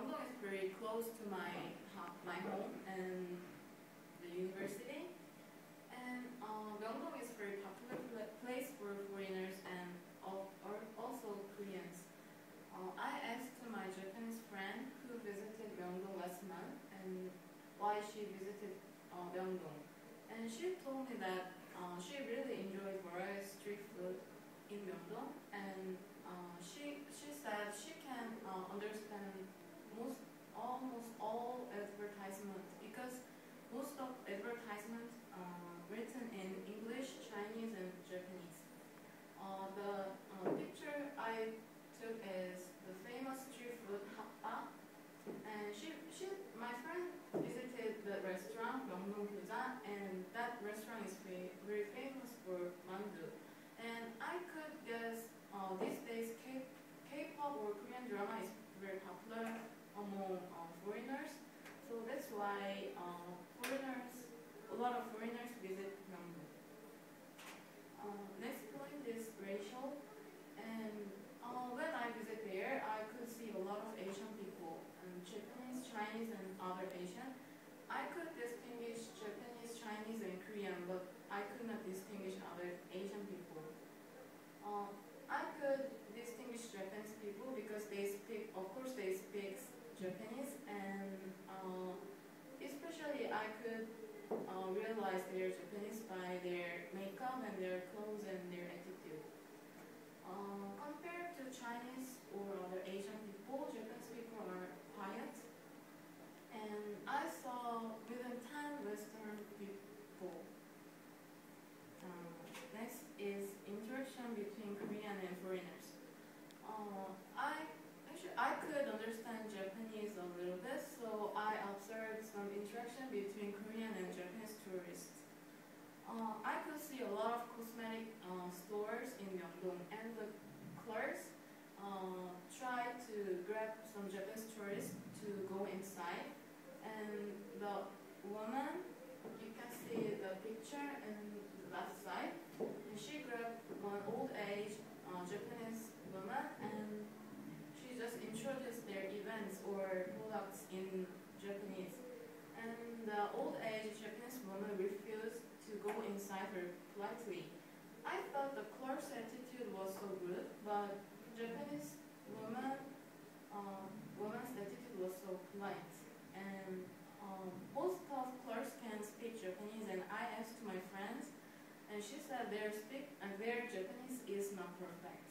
Colombo is very close to my my home and the university. And uh, is a very popular place for foreigners and or also Koreans. Uh, I asked my Japanese friend who visited Gyeongbok last month and why she visited uh, And she told me that uh, she really enjoyed various street food in Myeongdong and uh, she, she said she can uh, understand most almost all advertisements because most of advertisements uh, written in English, Chinese, and Japanese. Uh, the uh, picture I took is the famous street food Happa, and she she my friend visited the restaurant Myeongdong Gyoza, and that restaurant is very, very famous for mandu. And I could guess uh, these days K K-pop or Korean drama is very popular among uh, foreigners. So that's why uh, foreigners, a lot of foreigners visit Myeongdong. Uh, next point is racial. And uh, when I visit there, I could see a lot of Asian people, and Japanese, Chinese, Asian. I could distinguish Japanese, Chinese, and Korean, but I could not distinguish other Asian people. Uh, I could distinguish Japanese people because they speak, of course, they speak Japanese, and uh, especially I could uh, realize they're Japanese by their makeup and their clothes and their attitude. Uh, compared to Chinese or other Asian people, Japanese people are quiet. And I saw within 10 Western people. Uh, next is interaction between Korean and foreigners. Uh, I actually I could understand Japanese a little bit, so I observed some interaction between Korean and Japanese tourists. Uh, I could see a lot of cosmetic uh, stores in Myeongdong, and the clerks uh, tried to grab some Japanese tourists to go inside, and the woman, you can see the picture in the left side, and she grabbed one old age uh, Japanese woman, and she just introduced their events or products in Japanese. And the old age Japanese woman refused to go inside her politely. I thought the clerk's attitude was so good, but Japanese woman, uh, woman's attitude was so polite. And um, most of clerks can speak Japanese, and I asked my friends, and she said their speak and their Japanese is not perfect.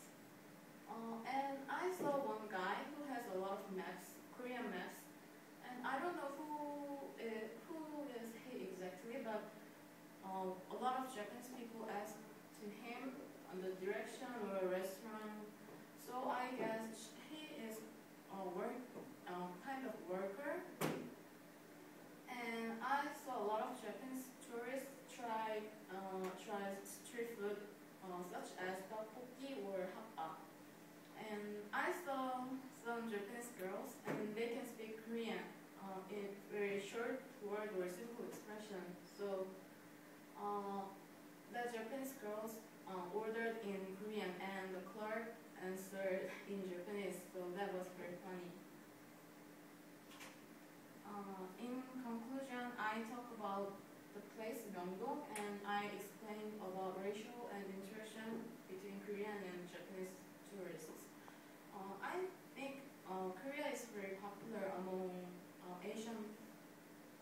Uh, and I saw one guy who has a lot of maps, Korean maps, and I don't know who is, who is he exactly, but uh, a lot of Japanese people asked to him on the direction or a restaurant. So I guess he is a work, uh, kind of worker. And I saw a lot of Japanese tourists try uh, try food uh, such as tteokbokki or happa. And I saw some Japanese girls, and they can speak Korean uh, in very short word or simple expression. So uh, the Japanese girls uh, ordered in Korean, and the clerk answered in Japanese. So that was very funny. Uh, in conclusion, I talk about the place Myeongdong, and I explained about racial and interaction between Korean and Japanese tourists. Uh, I think uh, Korea is very popular among uh, Asian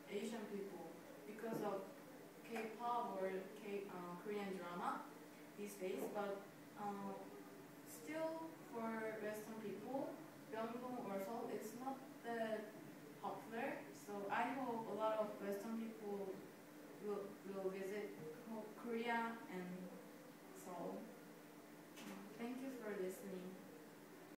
Asian people because of K-pop or K uh, Korean drama these days, but uh, still for Western people, Myeongdong or Seoul is not that popular. So I hope a lot of Western people will, will visit Korea and Seoul. Thank you for listening.